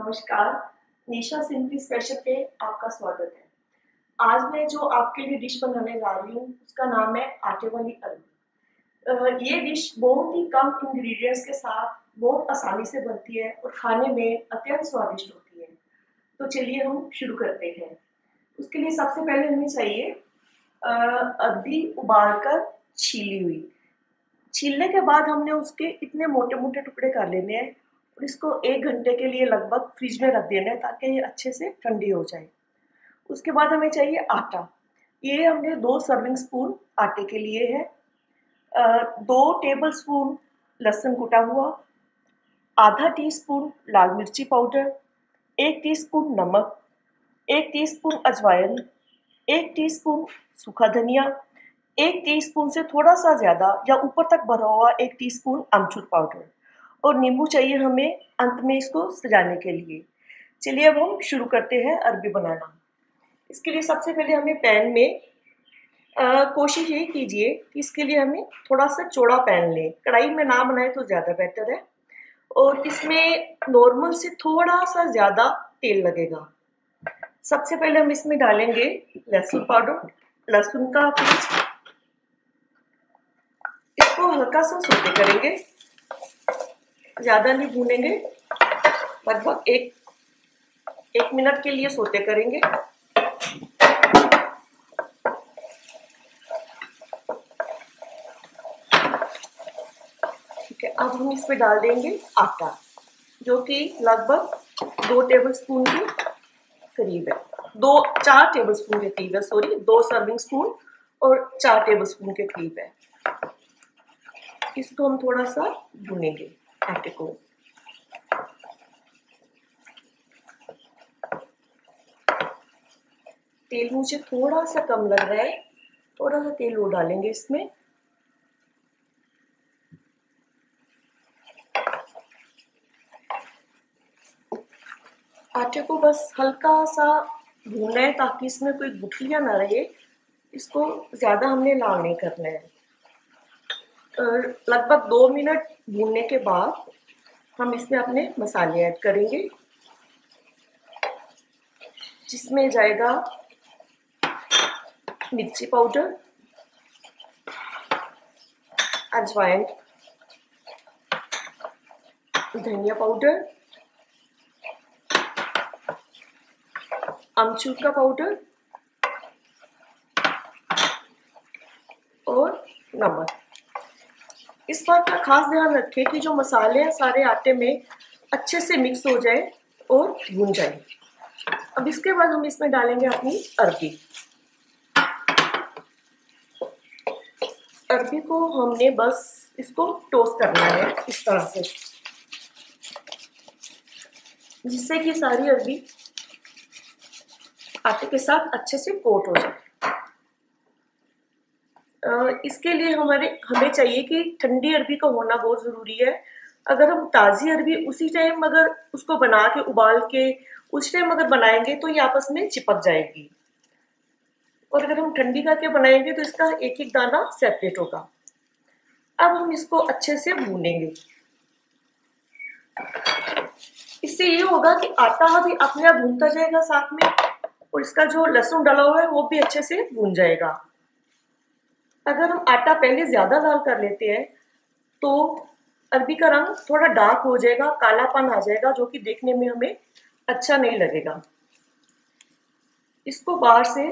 नमस्कार निशा simply special पे आपका स्वागत है। आज मैं जो आपके लिए डिश बनाने जा रही हूँ, उसका नाम है आटे वाली अरबी ये डिश बहुत ही कम इंग्रेडिएंट्स के साथ बहुत आसानी से बनती है और खाने में अत्यंत स्वादिष्ट होती है। तो चलिए हम शुरू करते हैं। उसके लिए सबसे पहले हमें चाहिए अरबी उबाल कर छीली हुई। छीलने के बाद हमने उसके इतने मोटे मोटे टुकड़े कर लेने हैं। और इसको एक घंटे के लिए लगभग फ्रिज में रख देना है ताकि ये अच्छे से ठंडी हो जाए। उसके बाद हमें चाहिए आटा। ये हमने दो सर्विंग स्पून आटे के लिए है। दो टेबल स्पून लहसुन कुटा हुआ, आधा टीस्पून लाल मिर्ची पाउडर एक टीस्पून नमक, एक टीस्पून अजवाइन, एक टीस्पून सूखा धनिया, एक टीस्पून से थोड़ा सा ज़्यादा या ऊपर तक भरा हुआ एक टीस्पून अमचूर पाउडर और नींबू चाहिए हमें अंत में इसको सजाने के लिए। चलिए अब हम शुरू करते हैं अरबी बनाना। इसके लिए सबसे पहले हमें पैन में आ, कोशिश यही कीजिए कि इसके लिए हमें थोड़ा सा चौड़ा पैन लें। कढ़ाई में ना बनाए तो ज़्यादा बेहतर है। और इसमें नॉर्मल से थोड़ा सा ज़्यादा तेल लगेगा। सबसे पहले हम इसमें डालेंगे लहसुन पाउडर। लहसुन का पीस इसको हल्का सा सोते करेंगे। ज़्यादा नहीं भूनेंगे लगभग एक एक मिनट के लिए सोते करेंगे। ठीक है, अब हम इसमें डाल देंगे आटा, जो कि लगभग दो टेबल स्पून के करीब है। दो, चार टेबल स्पून के करीब है सॉरी दो सर्विंग स्पून और चार टेबल स्पून के करीब है। इसको हम थोड़ा सा भुनेंगे। को तेल मुझे थोड़ा सा कम लग रहा है। थोड़ा सा तेल वो डालेंगे इसमें। आटे को बस हल्का सा भूनना है ताकि इसमें कोई गुठलियाँ ना रहे। इसको ज़्यादा हमने लाल नहीं करना है। लगभग दो मिनट भूनने के बाद हम इसमें अपने मसाले ऐड करेंगे, जिसमें जाएगा मिर्ची पाउडर, अजवाइन, धनिया पाउडर, अमचूर का पाउडर और नमक। इस बात का खास ध्यान रखें कि जो मसाले हैं सारे आटे में अच्छे से मिक्स हो जाए और भून जाए। अब इसके बाद हम इसमें डालेंगे अपनी अरबी। अरबी को हमने बस इसको टोस्ट करना है इस तरह से, जिससे कि सारी अरबी आटे के साथ अच्छे से कोट हो जाए। इसके लिए हमारे, हमें चाहिए कि ठंडी अरबी का होना बहुत ज़रूरी है। अगर हम ताज़ी अरबी उसी टाइम अगर उसको बना के, उबाल के उस टाइम अगर बनाएँगे तो ये आपस में चिपक जाएगी। और अगर हम ठंडी करके बनाएँगे तो इसका एक एक दाना सेपरेट होगा। अब हम इसको अच्छे से भूनेंगे। इससे ये होगा कि आटा भी अपने आप भूनता जाएगा साथ में, और इसका जो लहसुन डाला हुआ है वो भी अच्छे से भून जाएगा। अगर हम आटा पहले ज़्यादा लाल कर लेते हैं तो अरबी का रंग थोड़ा डार्क हो जाएगा, कालापन आ जाएगा, जो कि देखने में हमें अच्छा नहीं लगेगा। इसको बाहर से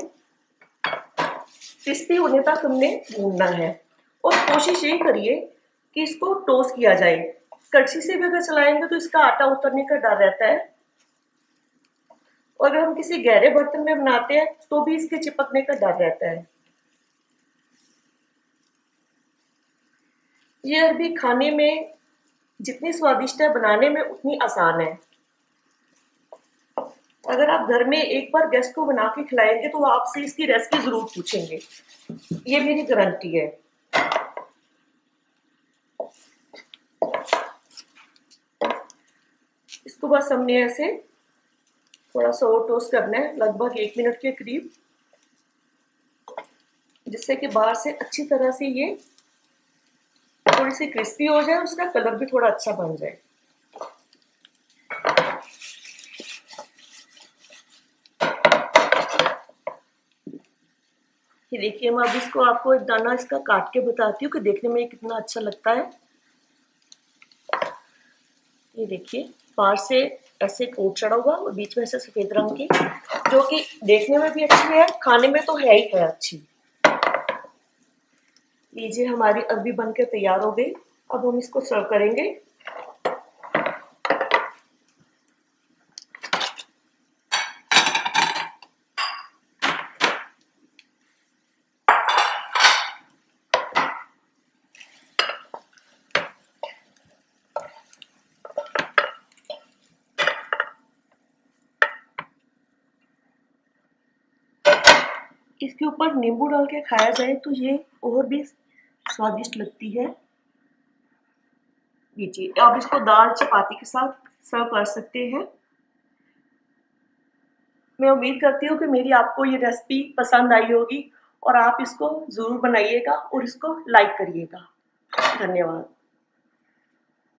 क्रिस्पी होने तक हमने भूनना है। और कोशिश ये करिए कि इसको टोस्ट किया जाए। कड़छी से भी अगर चलाएँगे तो इसका आटा उतरने का डर रहता है। और अगर हम किसी गहरे बर्तन में बनाते हैं तो भी इसके चिपकने का डर रहता है। ये अरबी खाने में जितनी स्वादिष्ट है, बनाने में उतनी आसान है। अगर आप घर में एक बार गेस्ट को बना के खिलाएँगे तो आपसे इसकी रेसिपी ज़रूर पूछेंगे। ये मेरी गारंटी है। इसको बस हमने ऐसे थोड़ा सा और टोस्ट करना है, लगभग एक मिनट के करीब, जिससे कि बाहर से अच्छी तरह से ये थोड़ी सी क्रिस्पी हो जाए, उसका कलर भी थोड़ा अच्छा बन जाए। ये देखिए, मैं अब इसको आपको एक दाना इसका काट के बताती हूँ कि देखने में कितना अच्छा लगता है। ये देखिए, बाहर से ऐसे कोट चढ़ा हुआ और बीच में ऐसे सफ़ेद रंग की, जो कि देखने में भी अच्छी है, खाने में तो है ही है अच्छी। लीजिए हमारी अरबी बनकर तैयार हो गई। अब हम इसको सर्व करेंगे। इसके ऊपर नींबू डाल के खाया जाए तो ये और भी स्वादिष्ट लगती है। लीजिए आप इसको दाल, चपाती के साथ सर्व कर सकते हैं। मैं उम्मीद करती हूँ कि मेरी आपको ये रेसिपी पसंद आई होगी और आप इसको ज़रूर बनाइएगा और इसको लाइक करिएगा। धन्यवाद।